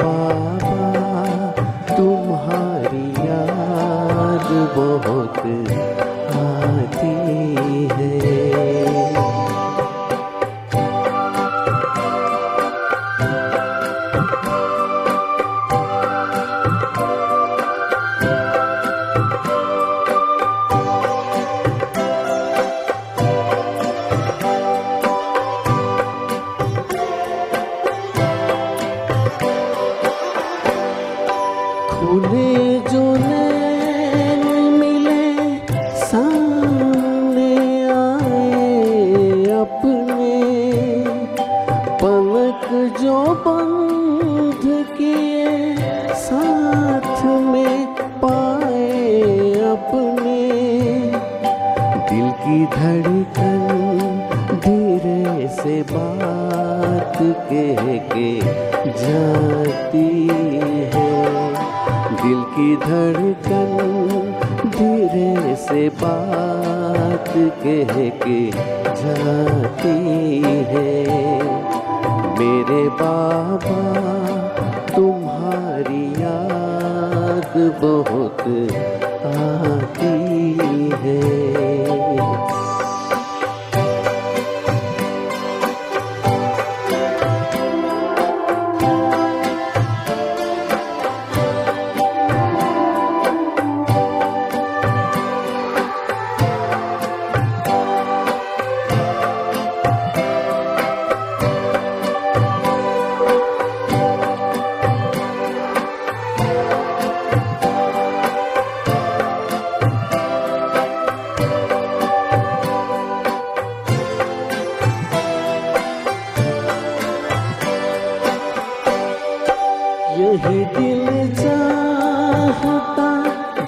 बाबा तुम्हारी याद बहुत है भूले जो नैन मिले, सामने आए अपने। पलक जो बंद किए, साथ में पाए अपने। दिल की धड़कन धीरे से बा कह के जाती है। दिल की धड़कन धीरे से बात कह के जाती है। मेरे बाबा, तुम्हारी याद बहुत आती है।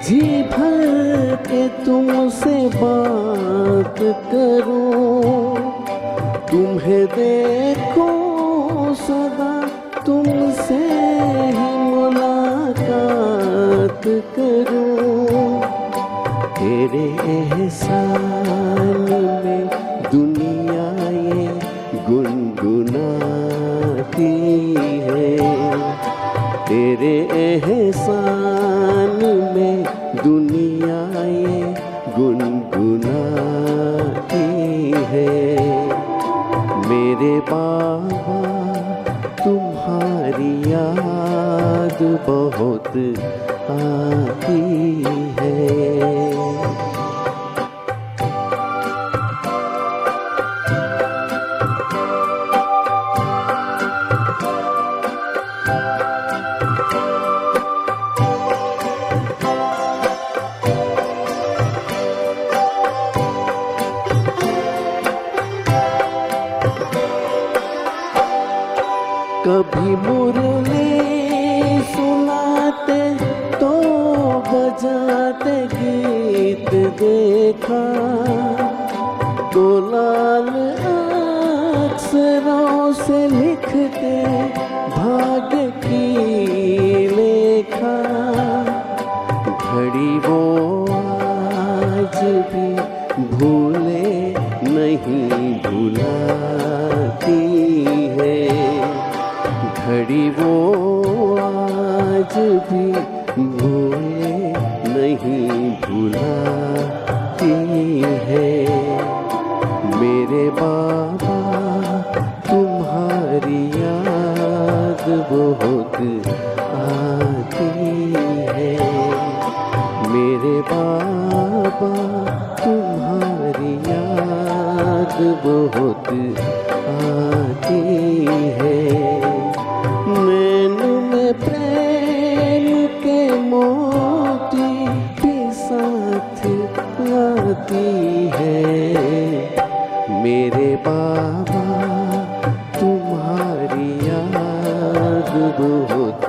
जी भर के तुमसे बात करूँ। तुम्हें देखो सदा तुमसे ही मुलाकात करूँ। तेरे एहसान ये गुनगुनाती है। मेरे बाबा तुम्हारी याद बहुत आती है। कभी मुरली सुनाते तो बजाते गीत देखा। तो लाल अक्षरों से लिखते घड़ी वो आज भी भूले नहीं भुलाती है। मेरे बाबा, तुम्हारी याद बहुत आती है। मेरे बाबा, तुम्हारी याद बहुत आती है। बहुत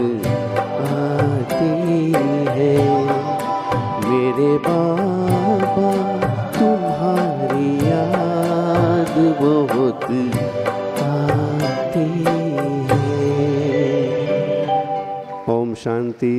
आती है। मेरे बाबा तुम्हारी याद बहुत आती है। ओम शांति।